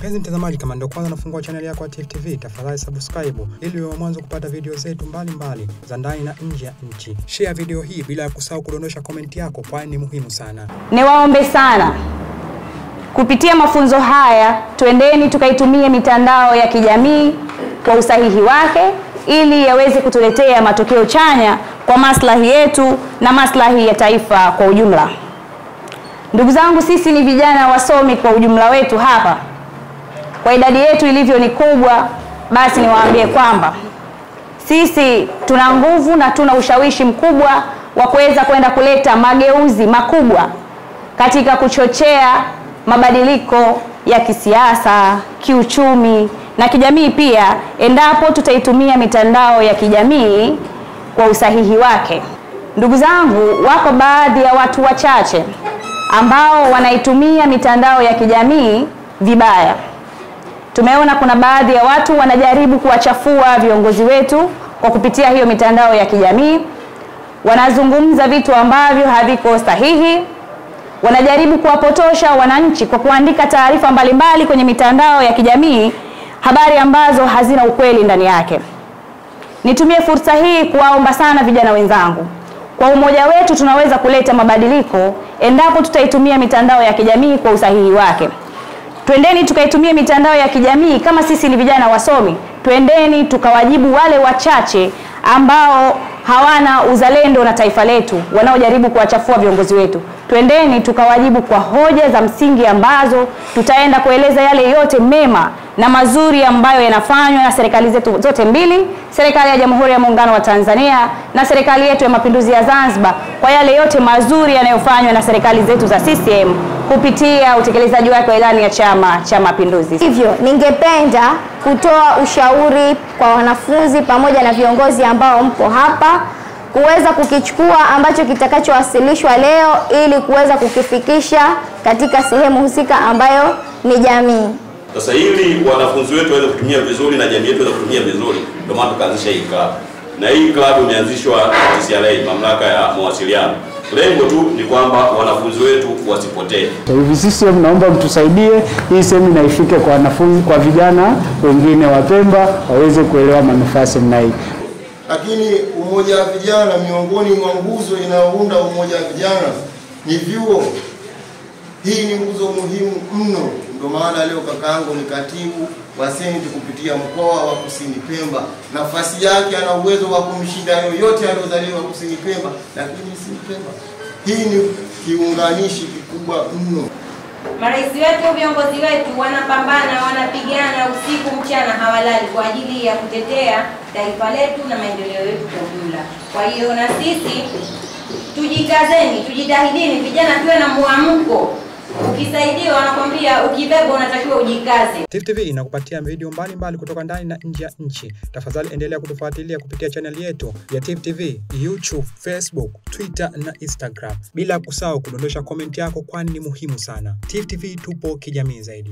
Mpenzi mtazamaji, kama ndio kwanza nafungua chaneli yako ya Tifu TV, tafadhali subscribe ili uwe mwanzo kupata video zetu mbalimbali za ndani na nje ya nchi. Share video hii bila ya kusahau kudondosha komenti yako, kwani ni muhimu sana. Niwaombe sana kupitia mafunzo haya, twendeni tukaitumie mitandao ya kijamii kwa usahihi wake ili yaweze kutuletea matokeo chanya kwa maslahi yetu na maslahi ya taifa kwa ujumla. Ndugu zangu, sisi ni vijana wasomi kwa ujumla wetu hapa, kwa idadi yetu ilivyo ni kubwa, basi niwaambie kwamba sisi tuna nguvu na tuna ushawishi mkubwa wa kuweza kwenda kuleta mageuzi makubwa katika kuchochea mabadiliko ya kisiasa, kiuchumi na kijamii pia, endapo tutaitumia mitandao ya kijamii kwa usahihi wake. Ndugu zangu, wako baadhi ya watu wachache ambao wanaitumia mitandao ya kijamii vibaya. Tumeona kuna baadhi ya watu wanajaribu kuwachafua viongozi wetu kwa kupitia hiyo mitandao ya kijamii, wanazungumza vitu ambavyo haviko sahihi, wanajaribu kuwapotosha wananchi kwa kuandika taarifa mbalimbali kwenye mitandao ya kijamii, habari ambazo hazina ukweli ndani yake. Nitumie fursa hii kuwaomba sana vijana wenzangu, kwa umoja wetu tunaweza kuleta mabadiliko endapo tutaitumia mitandao ya kijamii kwa usahihi wake. Twendeni tukaitumie mitandao ya kijamii kama sisi ni vijana wasomi, twendeni tukawajibu wale wachache ambao hawana uzalendo na taifa letu, wanaojaribu kuwachafua viongozi wetu. Twendeni tukawajibu kwa hoja za msingi ambazo tutaenda kueleza yale yote mema na mazuri ambayo yanafanywa na serikali zetu zote mbili, serikali ya Jamhuri ya Muungano wa Tanzania na serikali yetu ya Mapinduzi ya Zanzibar, kwa yale yote mazuri yanayofanywa na serikali zetu za CCM kupitia utekelezaji wake wa ilani ya Chama cha Mapinduzi. Hivyo ningependa kutoa ushauri kwa wanafunzi pamoja na viongozi ambao mpo hapa kuweza kukichukua ambacho kitakachowasilishwa leo ili kuweza kukifikisha katika sehemu husika ambayo ni jamii. Sasa ili wanafunzi wetu waweze kutumia vizuri na jamii yetu waweze kutumia vizuri, ndio maana tukaanzisha hii club, na hii club imeanzishwa na TCRA, mamlaka ya mawasiliano. Lengo tu ni kwamba wanafunzi wetu wasipotee. Hivi sisi naomba mtusaidie hii semina ifike kwa wanafunzi, kwa vijana wengine wa Pemba waweze kuelewa manufaa ya semina hii. Lakini umoja wa vijana, miongoni mwa nguzo inayounda umoja wa vijana ni vyuo. Hii ni nguzo muhimu mno, ndio maana leo kakaangu ni katibu wa senti kupitia mkoa wa Kusini Pemba. Nafasi yake ana uwezo wa kumshinda yoyote aliyozaliwa Kusini Pemba, lakini si Pemba. Hii ni kiunganishi kikubwa mno. Marais wetu, viongozi wetu wanapambana, wanapigana usiku mchana, hawalali kwa ajili ya kutetea taifa letu na maendeleo yetu kwa ujumla. Kwa hiyo na sisi tujikazeni, tujitahidini, vijana tuwe na mwamko. Ukisaidiwa wanakwambia, ukibebwa unatakiwa ujikaze. Tifu TV inakupatia video mbalimbali kutoka ndani na nje ya nchi. Tafadhali endelea kutufuatilia kupitia chaneli yetu ya Tifu TV, YouTube, Facebook, Twitter na Instagram, bila kusahau kudondosha komenti yako, kwani ni muhimu sana. Tifu TV tupo kijamii zaidi.